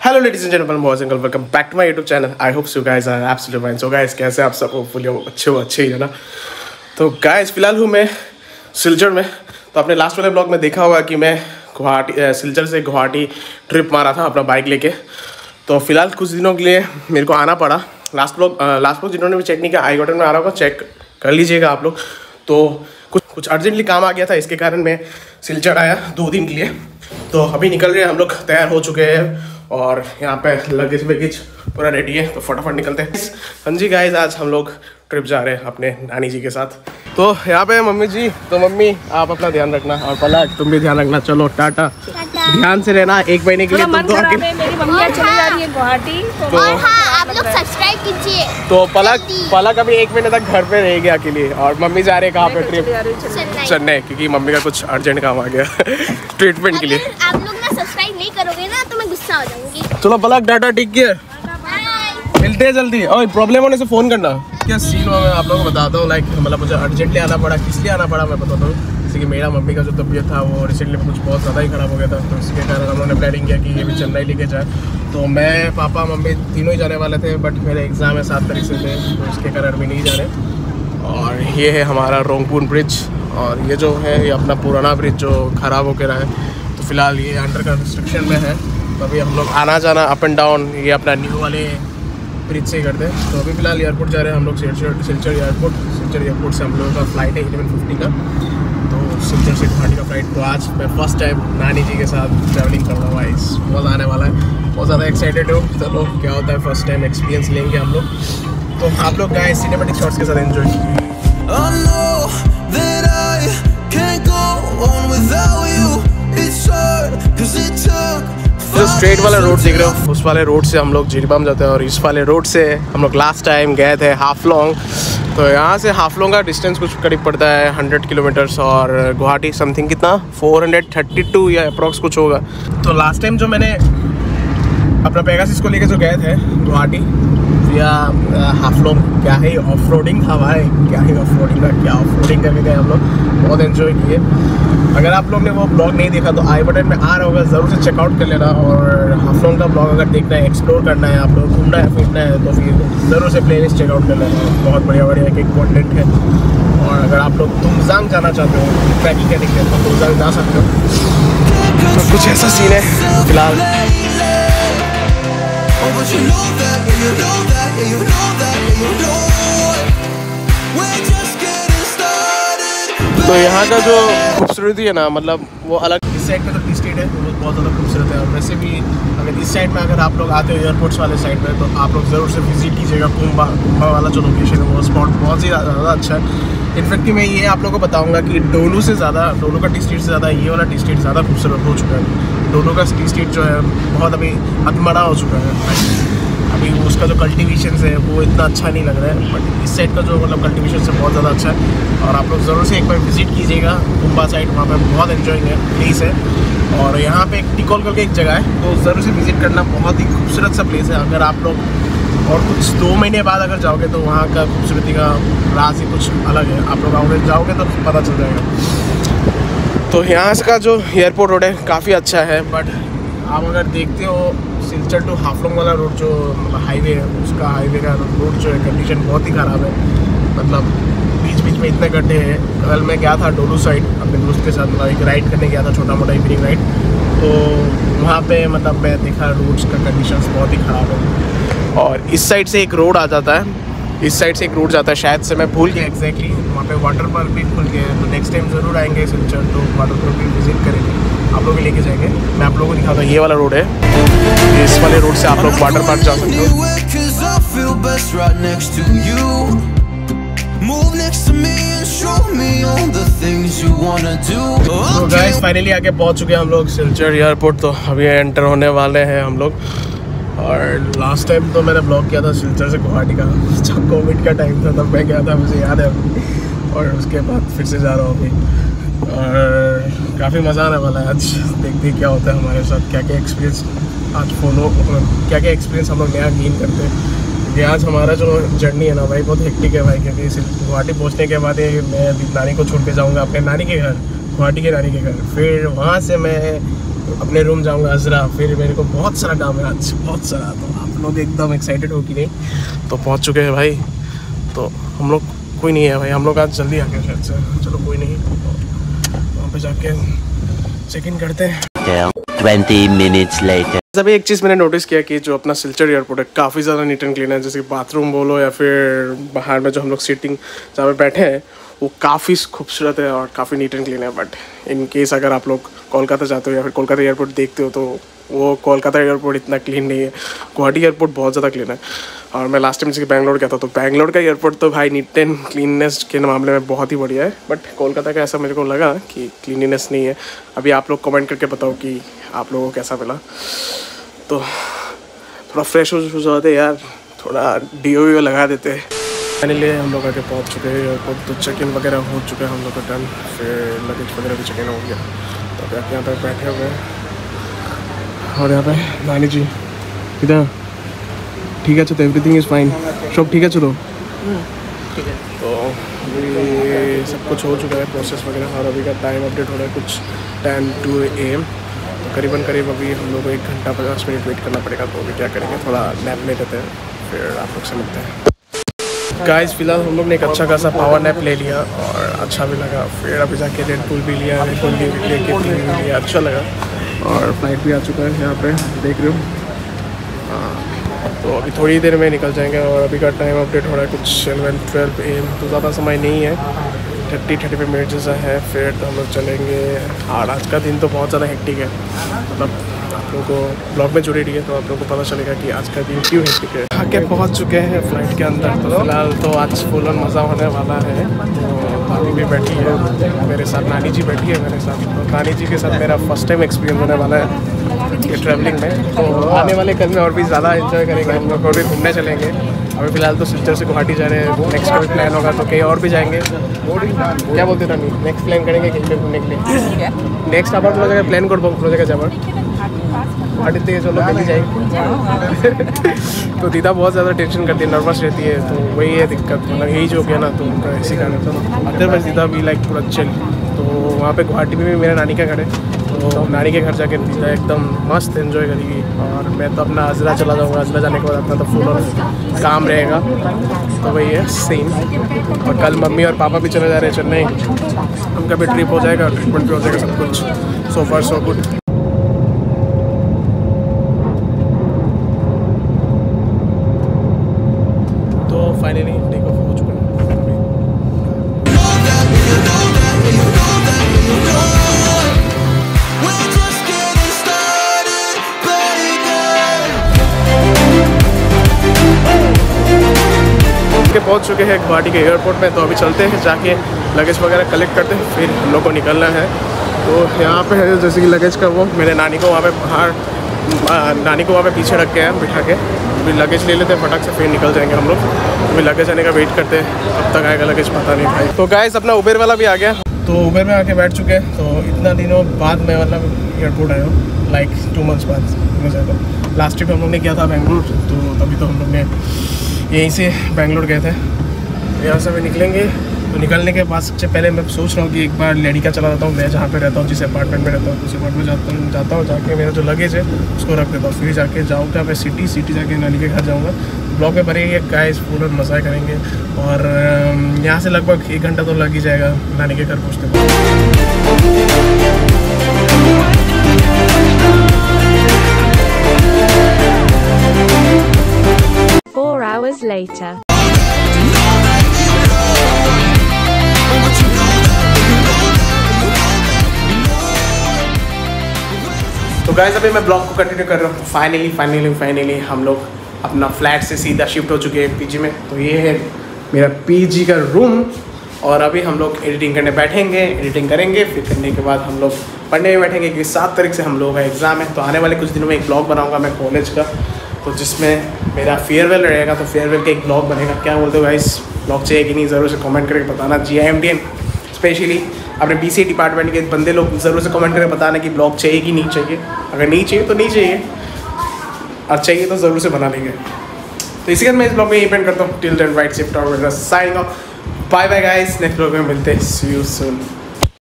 Hello ladies and gentleman boys and welcome back to my YouTube channel I hope you guys are absolutely fine so guys कैसे आप सब hopefully अच्छे हो, अच्छे ही है ना? तो गाइस फ़िलहाल हूँ मैं सिलचर में। तो आपने लास्ट वाले ब्लॉग में देखा होगा कि मैं गुवाहाटी सिलचर से गुवाहाटी ट्रिप मारा था अपना बाइक लेके। तो फ़िलहाल कुछ दिनों के लिए मेरे को आना पड़ा। लास्ट ब्लॉग लास्ट ब्लॉग जिन्होंने भी चेक नहीं किया आई बटन में आ रहा होगा चेक कर लीजिएगा आप लोग। तो कुछ कुछ अर्जेंटली काम आ गया था, इसके कारण मैं सिलचर आया दो दिन के लिए। तो अभी निकल रहे हैं, हम लोग तैयार हो चुके हैं। और यहाँ पे लगेज वगेज पूरा रेडी है तो फटाफट निकलते हैं। हाँ जी गाइज़ आज हम लोग ट्रिप जा रहे हैं अपने नानी जी के साथ। तो यहाँ पे मम्मी जी तो मम्मी आप अपना ध्यान रखना। और पला तुम भी ध्यान रखना। चलो टाटा। ध्यान से रहना एक महीने के लिए तुम तो मेरी मम्मी चली जा रही है गुवाहाटी तो हाँ। आप लोग सब्सक्राइब कीजिए। तो पलक पलक अभी एक महीने तक घर पे रहेगी अकेले। और मम्मी जा रहे हैं कहाँ पे ट्रिप है चेन्नई। चेन्नई। क्योंकि मम्मी का कुछ अर्जेंट काम आ गया ट्रीटमेंट के लिए। आप लोग ना सब्सक्राइब नहीं करोगे ना तो मैं गुस्सा हो जाऊँगी। चलो पलक डाटा टिक केयर मिलते हैं जल्दी। और प्रॉब्लम होने से फ़ोन करना। क्या सीन हुआ? मैं आप लोगों को बताता हूँ लाइक मतलब मुझे अर्जेंटली आना पड़ा किस लिए आना पड़ा मैं बताता हूँ। जैसे कि मेरा मम्मी का जो तबीयत था वो रिसेंटली कुछ बहुत ज़्यादा ही ख़राब हो गया था तो इसके कारण हम लोगों ने प्लानिंग किया कि ये भी चेन्नई लेके जाए। तो मैं, पापा, मम्मी तीनों ही जाने वाले थे बट मेरे एग्ज़ाम है सात तारीख से थे तो उसके कारण भी नहीं जा रहे और ये है हमारा रोंगपुन ब्रिज और ये जो है, ये अपना पुराना ब्रिज जो ख़राब हो के रहा है तो फ़िलहाल ये अंडर कंस्ट्रक्शन में है। तो अभी हम लोग आना जाना अप एंड डाउन ये अपना न्यू वाले ब्रिज से ही करते हैं। तो अभी फ़िलहाल एयरपोर्ट जा रहे हैं हम लोग, सिलचर एयरपोर्ट सिलचर एयरपोर्ट से हम लोगों का फ़्लाइट है इलेवन फिफ्टी का। तो सिलचर से गुवाहाटी का फ़्लाइट तो आज मैं फ़र्स्ट टाइम नानी जी के साथ ट्रैवलिंग कर रहा हूँ वाइस बहुत आने वाला है। बहुत ज़्यादा एक्साइटेड हो। चलो क्या होता है फ़र्स्ट टाइम एक्सपीरियंस लेंगे हम लोग। तो आप लोग गाय सिनेमेटिक शॉट्स के साथ एंजॉय. जो स्ट्रेट वाला रोड देख रहे हो उस वाले रोड से हम लोग जिरीबाम जाते हैं और इस वाले रोड से हम लोग लास्ट टाइम गए थे हाफ़ लॉन्ग तो यहाँ से हाफ़ लॉन्ग का डिस्टेंस कुछ करीब पड़ता है हंड्रेड किलोमीटर्स और गुवाहाटी समथिंग कितना? फोर हंड्रेड थर्टी टू या अप्रॉक्स कुछ होगा। तो लास्ट टाइम जो मैंने अपना पेगासिस को लेकर जो गए थे, गुवाहाटी या हाफ़ लॉन्ग क्या है ऑफ़ रोडिंग था भाई, क्या है ऑफ़ रोडिंग का क्या ऑफ़ रोडिंग करके गए हम लोग, बहुत एंजॉय किए। अगर आप लोग ने वो ब्लॉग नहीं देखा तो आई बटन में आ रहा होगा, ज़रूर से चेकआउट कर लेना, और हाफलोंग का ब्लॉग अगर देखना है एक्सप्लोर करना है, आप लोग घूमना है, फिरना है तो फिर ज़रूर से प्लेलिस्ट चेकआउट कर लेना, बहुत बढ़िया बढ़िया एक एक कंटेंट है। और अगर आप लोग तुमजांग जाना चाहते हो ट्रैकिंग करने के लिए तो तुमजांग जा सकते हो। तो कुछ ऐसा सीन है, फ़िलहाल। Oh, but you know that, yeah, you know that, yeah, you know that, yeah, you know it. We're just getting started. तो यहाँ का जो खूबसूरती है ना मतलब वो अलग इस साइड का तो टी स्टेट है वो बहुत ज़्यादा खूबसूरत है और वैसे भी अगर इस साइड में अगर आप लोग आते हो एयरपोर्ट्स वाले साइड में तो आप लोग ज़रूर से विज़िट कीजिएगा कुंभा कुंभा वाला जो लोकेशन है वो स्पॉट बहुत ही ज़्यादा अच्छा है इनफैक्ट कि मैं ये आप लोगों को बताऊँगा कि डोलू से ज़्यादा डोलू का टी स्टेट से ज़्यादा ये वाला टी स्टेट ज़्यादा खूबसूरत हो चुका है डोलू का टी स्टेट जो है, बहुत अभी अधमरा हो चुका है। अभी उसका जो कल्टीवेशन है, वो इतना अच्छा नहीं लग रहा है बट इस साइड का जो मतलब कल्टीवेशन है बहुत ज़्यादा अच्छा है। और आप लोग ज़रूर से एक बार विज़िट कीजिएगा, कुंभा साइड वहाँ पर बहुत इन्जॉइंग है प्लेस है। और यहाँ पे एक टिकॉल करके एक जगह है तो ज़रूर से विज़िट करना, बहुत ही खूबसूरत सा प्लेस है। अगर आप लोग और कुछ दो महीने बाद अगर जाओगे तो वहाँ का खूबसूरती का राज ही कुछ अलग है। आप लोग आओगे जाओगे तो पता चल जाएगा। तो यहाँ का जो एयरपोर्ट रोड है, काफ़ी अच्छा है बट आप अगर देखते हो, सिलचर टू हाफलोंग वाला रोड जो मतलब हाईवे है, उसका हाईवे का रोड जो है कंडीशन बहुत ही ख़राब है। मतलब बीच बीच में इतने गड्ढे हैं। कल मैं गया था डोलू साइड अपने दोस्त के साथ मतलब एक राइड करने गया था छोटा मोटा इवनिंग राइड तो वहाँ पे मतलब मैं देखा रोड्स का कंडीशन बहुत ही ख़राब है। और इस साइड से एक रोड आ जाता है। इस साइड से एक रोड जाता है, शायद से मैं भूल गया एग्जैक्टली पे वाटर पार्क भी खुल गया है तो नेक्स्ट टाइम ज़रूर आएँगे सिलचर तो वाटर पार्क भी विज़िट करेंगे। आप लोग भी लेके जाएँगे। मैं आप लोगों को दिखाता हूँ, ये वाला रोड है। इस वाले रोड से आप लोग वाटर पार्क जा सकते हो. तो गाइस फाइनली आके पहुँच चुके हैं हम लोग, सिलचर एयरपोर्ट तो अभी एंटर होने वाले हैं हम लोग। और लास्ट टाइम तो मैंने ब्लॉग किया था सिलचर से गुवाहाटी का, जब कोविड का टाइम था, तब मैं गया था, मुझे याद है और उसके बाद फिर से जा रहा हूँ अभी। और काफ़ी मज़ा आने वाला है आज। देखते हैं क्या होता है हमारे साथ, क्या क्या एक्सपीरियंस आज फॉलो क्या क्या एक्सपीरियंस हम लोग नया गेन करते हैं। क्योंकि आज हमारा जो जर्नी है ना भाई, बहुत हेक्टिक है भाई, क्योंकि सिर्फ़ गुवाहाटी पहुँचने के बाद ही मैं अभी नानी को छोड़ के जाऊँगा, अपने नानी के घर, गुवाहाटी के नानी के घर। फिर वहाँ से मैं अपने रूम जाऊँगा, अजरा। फिर मेरे को बहुत सारा काम है आज, बहुत सारा। तो आप लोग एकदम एक्साइटेड हो कि नहीं? तो पहुँच चुके हैं भाई। तो हम लोग कोई नहीं है भाई हम लोग आज जल्दी आ गए शायद से। चलो कोई नहीं। वहाँ पे जाके चेक इन करते हैं। 20 minutes later. अभी एक चीज़ मैंने नोटिस किया कि जो अपना सिलचर एयरपोर्ट है काफ़ी ज़्यादा नीट एंड क्लीन है जैसे कि बाथरूम बोलो या फिर बाहर में जो हम लोग सीटिंग जहाँ पे बैठे हैं वो काफ़ी खूबसूरत है और काफ़ी नीट एंड क्लीन है बट इन केस अगर आप लोग कोलकाता जाते हो या फिर कोलकाता एयरपोर्ट देखते हो तो वो कोलकाता एयरपोर्ट इतना क्लीन नहीं है। गुवाहाटी एयरपोर्ट बहुत ज़्यादा क्लीन है। और मैं लास्ट टाइम जैसे बैंगलोर गया था तो बैंगलोर का एयरपोर्ट तो भाई नीट एंड क्लीननेस के मामले में बहुत ही बढ़िया है बट कोलकाता का ऐसा मेरे को लगा कि क्लीनिनेस नहीं है। अभी आप लोग कमेंट करके बताओ कि आप लोगों को कैसा मिला। तो थोड़ा फ्रेश हो जाते यार, थोड़ा डी ओ लगा देते फाइनली हम लोग आके पहुँच चुके हैं एयरपोर्ट तो चेक इन वगैरह हो चुका है हम लोग का डन फिर लगेज वगैरह भी चेक इन हो गया। तो अभी आप यहाँ पर बैठे हुए हैं। और यहाँ पे नानी जी इधर ठीक है तो एवरीथिंग इज़ फाइन सब ठीक है चलो? तो अभी सब कुछ हो चुका है प्रोसेस वगैरह और अभी का टाइम अपडेट हो रहा है कुछ टेन टू ए एम तो करीबन करीब अभी हम लोग को एक घंटा पचास मिनट वेट करना पड़ेगा तो अभी क्या करेंगे थोड़ा नैप ले लेते हैं फिर आप लोग से मिलते हैं। गाइस फ़िलहाल हम लोग ने एक अच्छा खासा पावर नैप ले लिया और अच्छा भी लगा। फिर अभी जाके रेड पुल भी लिया रेड पुल लेके भी लिया अच्छा लगा। और फ़्लाइट भी आ चुका है यहाँ पे देख रहे हो। हाँ, तो अभी थोड़ी देर में निकल जाएँगे और अभी का टाइम अपडेट हो रहा है कुछ एलेवन ट्वेल्व एम तो ज़्यादा समय नहीं है। थर्टी थर्टी फाइव मिनट जैसा है फिर तो हम लोग चलेंगे। और आज का दिन तो बहुत ज़्यादा हेक्टिक है। मतलब आप लोगों को ब्लॉग में जुड़े रहिए तो आप लोगों को पता चलेगा कि आज का दिन क्यों हेक्टिक है। आके पहुँच चुके हैं फ़्लाइट के अंदर तो फ़िलहाल तो आज फुल मज़ा होने वाला है। तो भाभी भी बैठी है, मेरे साथ नानी जी बैठी है, मेरे साथ तो नानी जी के साथ मेरा फ़र्स्ट टाइम एक्सपीरियंस होने वाला है। ट्रैवलिंग में तो आने वाले कल में और भी ज़्यादा इन्जॉय करेंगे, हम लोग और भी घूमने चलेंगे। अभी फ़िलहाल तो सिलचर से गुवाहाटी जा रहे हैं। नेक्स्ट कोई प्लान होगा तो कहीं और भी जाएँगे। क्या बोलते हैं नेक्स्ट प्लान करेंगे कहीं पे घूमने के लिए? नेक्स्ट आप थोड़ा जगह प्लान कर अपना जगह जब गुवाहाटी तेज चलो तो लोग कहीं जाएँगे। तो दीदा बहुत ज़्यादा टेंशन करती है नर्वस रहती है तो वही है दिक्कत। मतलब यही जो है ना तो उनका ऐसी कारण था। अदरवाइज़ दीदा भी लाइक पूरा चल तो वहाँ पे गुवाहाटी में भी मेरे नानी का घर है। तो नानी के घर जाके दीदा एकदम मस्त इन्जॉय करेगी। और मैं तो अपना अजरा चला जाऊँगा। अजरा जाने के बाद अपना तो फुल और काम रहेगा। तो वही है सेम और कल मम्मी और पापा भी चले जा रहे हैं चेन्नई। उनका भी ट्रिप हो जाएगा ट्रीटमेंट भी हो जाएगा सब कुछ। सो फार सो गुड पहुँच चुके हैं गुवाहाटी के एयरपोर्ट में तो अभी चलते हैं, जाके लगेज वगैरह कलेक्ट करते हैं, फिर हम लोग को निकलना है। तो यहाँ पे है, जैसे कि लगेज का वो, मेरे नानी को वहाँ पे बाहर नानी को वहाँ पे पीछे रख के हैं बिठा के। अभी लगेज ले लेते हैं, फटाक से फिर निकल जाएँगे हम लोग। अभी लगेज आने का वेट करते हैं, कब तक आएगा लगेज पता नहीं भाई। तो गाइस अपना उबेर वाला भी आ गया। तो उबेर में आके बैठ चुके हैं तो इतना दिनों बाद मैं मतलब एयरपोर्ट आया हूँ लाइक टू मंथ्स बाद लास्ट ट्रिप हम लोग ने किया था बेंगलुरु तो तभी तो हम लोग ने यहीं से बेंगलोर गए थे। यहाँ से हम निकलेंगे। तो निकलने के बाद सबसे पहले मैं सोच रहा हूँ कि एक बार लेडी का चला जाता हूँ। मैं जहाँ पे रहता हूँ, जिस अपार्टमेंट में रहता हूँ, उस अपार्टमेंट जाता हूँ जाता हूँ। जाके मेरा जो लगेज है, उसको रख देता हूँ। फिर जाके जाऊँगा, मैं सिटी सिटी जाके नानी के घर जाऊँगा। ब्लॉग में भरेंगे गाइस फुल और मज़ा करेंगे। और यहाँ से लगभग एक घंटा तो लग ही जाएगा, नानी के घर पहुँचते later. तो गाइस अभी मैं ब्लॉग को कंटिन्यू कर रहा हूँ। फाइनली फाइनली फाइनली हम लोग अपना फ्लैट से सीधा शिफ्ट हो चुके हैं पीजी में। तो ये है मेरा पीजी का रूम और अभी हम लोग एडिटिंग करने बैठेंगे एडिटिंग करेंगे, फिर करने के बाद हम लोग पढ़ने में बैठेंगे, क्योंकि सात तारीख से हम लोगों का एग्ज़ाम है। तो आने वाले कुछ दिनों में एक ब्लॉग बनाऊँगा मैं कॉलेज का तो जिसमें मेरा फेयरवेल रहेगा तो फेयरवेल का एक ब्लॉग बनेगा। क्या बोलते हो गाइस ब्लॉग चाहिए कि नहीं? ज़रूर से कमेंट करके बताना। जी आई एम स्पेशली अपने बी डिपार्टमेंट के बंदे लोग ज़रूर से कमेंट करके बताना कि ब्लॉग चाहिए कि नहीं चाहिए। अगर नहीं चाहिए तो नहीं चाहिए। और चाहिए तो ज़रूर से बना लेंगे। तो इसी के साथ मैं इस ब्लॉग में यही पेंट करता हूँ। टिल देन राइट शिफ्ट और signing off bye bye guys next blog में मिलते हैं। सी यू सून